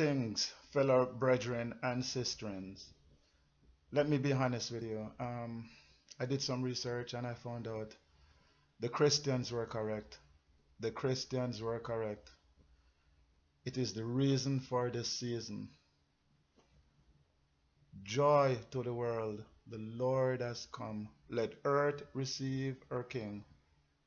Greetings, fellow brethren and sisterins. Let me be honest with you. Um, I did some research and I found out the Christians were correct. The Christians were correct. It is the reason for this season. Joy to the world. The Lord has come. Let earth receive her King.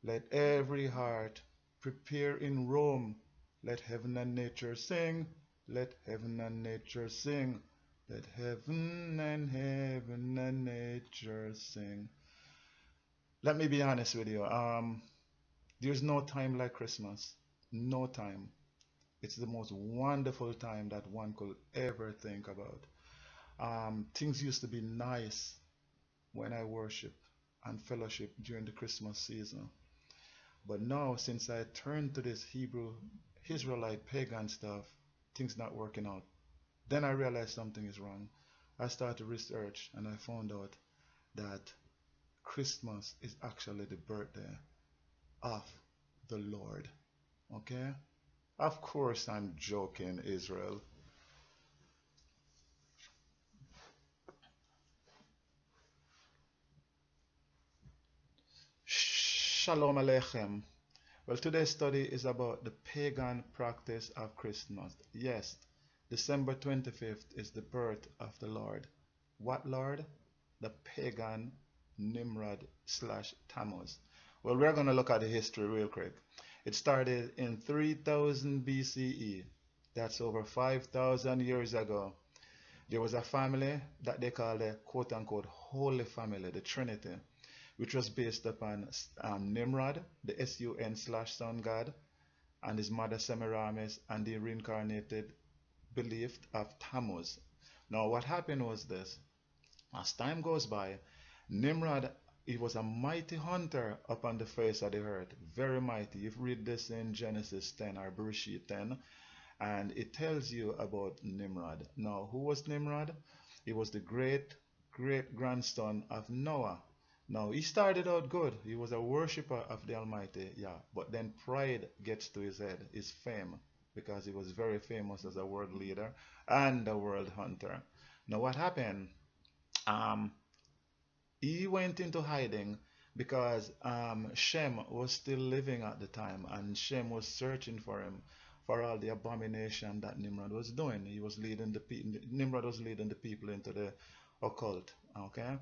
Let every heart prepare in Rome. Let heaven and nature sing. Let heaven and nature sing. Let heaven and heaven and nature sing. Let me be honest with you. Um, there's no time like Christmas. No time. It's the most wonderful time that one could ever think about. Um, things used to be nice when I worship and fellowship during the Christmas season. But now, since I turned to this Hebrew, Israelite pagan stuff, things not working out. Then I realized something is wrong. I started to research and I found out that Christmas is actually the birthday of the Lord. Okay? Of course I'm joking, Israel. Shalom Aleichem. Well, today's study is about the pagan practice of Christmas. Yes, December 25th is the birth of the Lord. What Lord? The pagan Nimrod slash Tammuz. Well, we're going to look at the history real quick. It started in 3000 BCE. That's over 5,000 years ago. There was a family that they called the quote unquote Holy Family, the Trinity which was based upon um, Nimrod, the sun slash sun god, and his mother Semiramis, and the reincarnated belief of Tammuz. Now, what happened was this: as time goes by, Nimrod he was a mighty hunter upon the face of the earth, very mighty. You read this in Genesis 10 or Bereshit 10, and it tells you about Nimrod. Now, who was Nimrod? He was the great great grandson of Noah. Now, he started out good. He was a worshiper of the Almighty, yeah. But then pride gets to his head, his fame, because he was very famous as a world leader and a world hunter. Now, what happened? Um, he went into hiding because um, Shem was still living at the time, and Shem was searching for him for all the abomination that Nimrod was doing. He was leading the Nimrod was leading the people into the occult. Okay,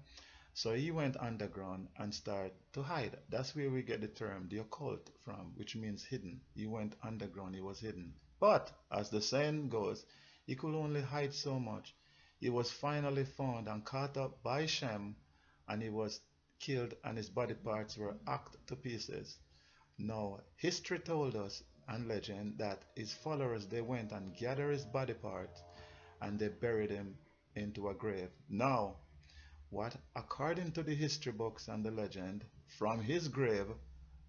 so he went underground and started to hide. That's where we get the term the occult from, which means hidden. He went underground, he was hidden. But, as the saying goes, he could only hide so much. He was finally found and caught up by Shem, and he was killed and his body parts were hacked to pieces. Now, history told us, and legend, that his followers, they went and gathered his body parts and they buried him into a grave. Now, what, according to the history books and the legend, from his grave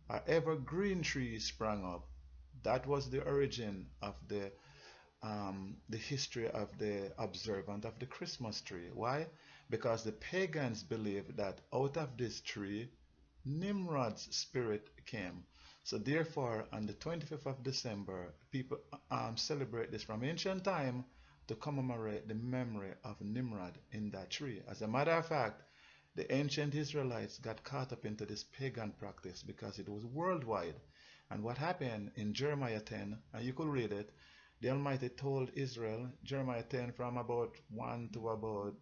a evergreen tree sprang up. That was the origin of the um, the history of the observant of the Christmas tree. Why? Because the pagans believed that out of this tree, Nimrod's spirit came. So therefore, on the 25th of December, people um, celebrate this from ancient time to commemorate the memory of Nimrod in that tree. As a matter of fact, the ancient Israelites got caught up into this pagan practice because it was worldwide. And what happened in Jeremiah 10, and you could read it, the Almighty told Israel, Jeremiah 10 from about 1 to about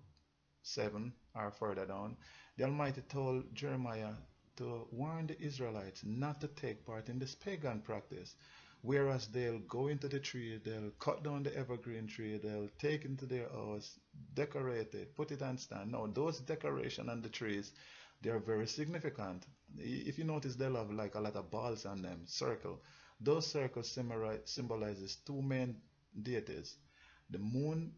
7 or further down, the Almighty told Jeremiah to warn the Israelites not to take part in this pagan practice. Whereas they'll go into the tree, they'll cut down the evergreen tree, they'll take into their house, decorate it, put it on stand. Now, those decoration on the trees, they are very significant. If you notice, they'll have like a lot of balls on them, circle. Those circles symbolizes two main deities. The moon,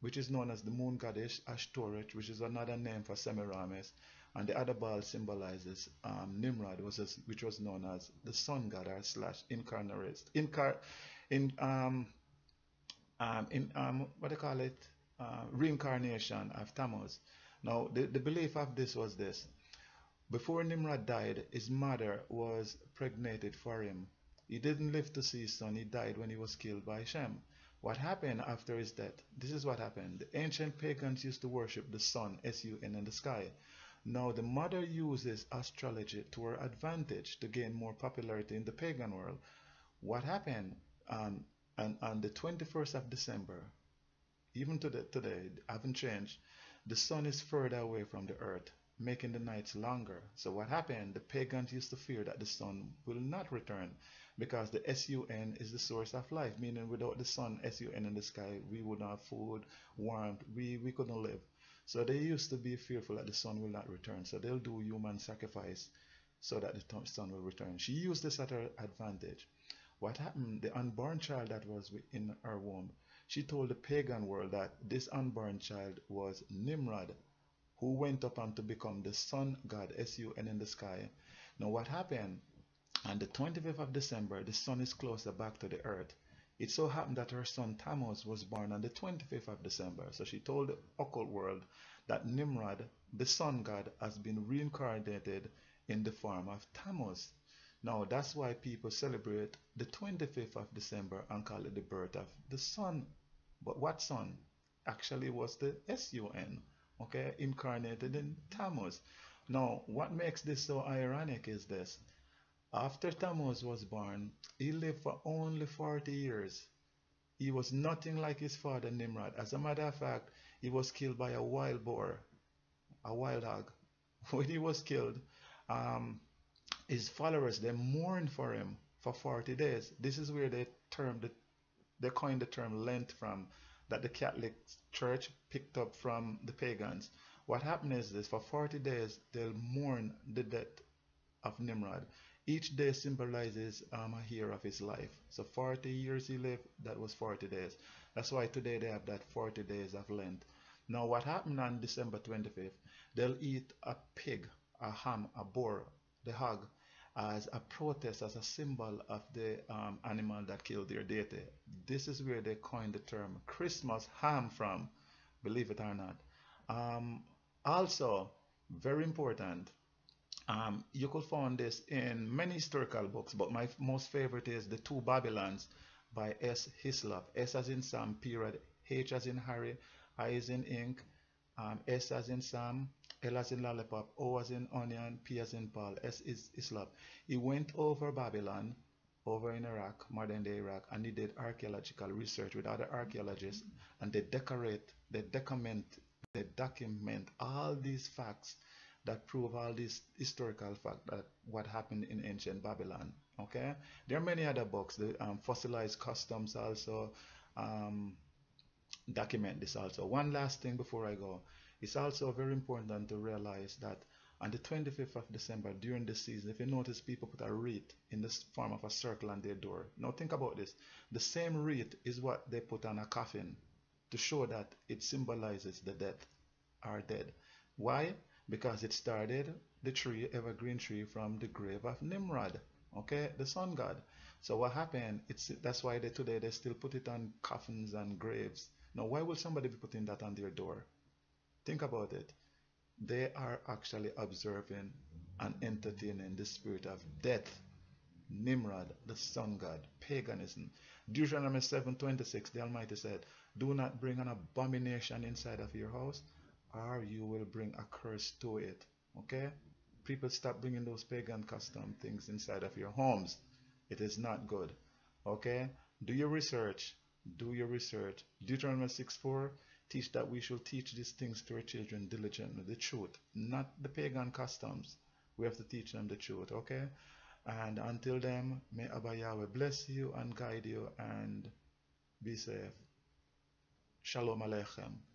which is known as the moon goddess Ashtoreth, which is another name for Semiramis, and the other ball symbolizes um, Nimrod, which was known as the sun god or slash incarnate, incar, in um, um, in um, what you call it, uh, reincarnation of Tammuz. Now the, the belief of this was this: before Nimrod died, his mother was pregnated for him. He didn't live to see his son. He died when he was killed by Shem. What happened after his death? This is what happened. The ancient pagans used to worship the sun, S-U-N, in the sky. Now the mother uses astrology to her advantage to gain more popularity in the pagan world. What happened? Um, and on the 21st of December, even to the, today, haven't changed, the sun is further away from the earth, making the nights longer. So what happened? The pagans used to fear that the sun will not return because the sun is the source of life meaning without the sun sun in the sky we would not have food warmth we we couldn't live so they used to be fearful that the sun will not return. So they'll do human sacrifice so that the sun will return. She used this at her advantage. What happened the unborn child that was in her womb she told the pagan world that this unborn child was nimrod who went up on to become the sun god sun in the sky. Now what happened on the 25th of December, the sun is closer back to the earth. It so happened that her son Tammuz was born on the 25th of December. So she told the occult world that Nimrod, the sun god, has been reincarnated in the form of Tammuz. Now that's why people celebrate the 25th of December and call it the birth of the sun. But what sun? Actually was the S-U-N, okay, incarnated in Tammuz. Now what makes this so ironic is this. After Tammuz was born, he lived for only 40 years. He was nothing like his father Nimrod. As a matter of fact, he was killed by a wild boar, a wild hog. When he was killed, um, his followers they mourned for him for 40 days. This is where they term the, they coined the term Lent from, that the Catholic Church picked up from the pagans. What happened is this: for 40 days they'll mourn the death of Nimrod. Each day symbolizes um, a year of his life. So 40 years he lived, that was 40 days. That's why today they have that 40 days of Lent. Now what happened on December 25th, they'll eat a pig, a ham, a boar, the hog, as a protest, as a symbol of the um, animal that killed their deity. This is where they coined the term Christmas ham from, believe it or not. Um, also, very important, um, you could find this in many historical books, but my most favorite is The Two Babylons by S. Hislop. S as in Sam, period. H as in Harry, I as in ink, um, S as in Sam, L as in lollipop, O as in onion, P as in Paul, S is Hislop. He went over Babylon, over in Iraq, modern day Iraq, and he did archaeological research with other archaeologists, and they decorate, they document, they document all these facts that prove all these historical fact that what happened in ancient Babylon. Okay, there are many other books. The um, fossilized customs also um, document this. Also, one last thing before I go, it's also very important to realize that on the 25th of December during the season, if you notice, people put a wreath in the form of a circle on their door. Now think about this. The same wreath is what they put on a coffin to show that it symbolizes the death or dead. Why? Because it started the tree, evergreen tree, from the grave of Nimrod, okay, the sun god. So what happened? It's that's why they today they still put it on coffins and graves. Now, why would somebody be putting that on their door? Think about it. They are actually observing and entertaining the spirit of death. Nimrod, the sun god, paganism. Deuteronomy 7:26, the Almighty said, "Do not bring an abomination inside of your house." Or you will bring a curse to it. Okay? People stop bringing those pagan custom things inside of your homes. It is not good. Okay? Do your research. Do your research. deuteronomy 6 4 teach that we should teach these things to our children diligently, the truth, not the pagan customs. We have to teach them the truth, okay? And until then, may Abba Yahweh bless you and guide you and be safe. Shalom Aleichem.